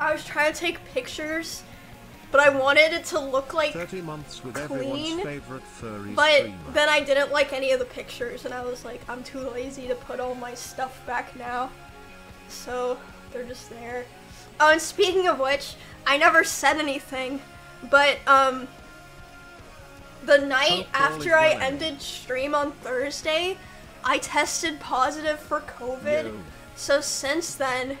I was trying to take pictures, but I wanted it to look like 30 months with clean, favorite furry but streamer. then I didn't like any of the pictures, and I was like, I'm too lazy to put all my stuff back now. So they're just there. Oh, and speaking of which, I never said anything, but um, the night Hope after I well. ended stream on Thursday, I tested positive for COVID. Yo. So since then,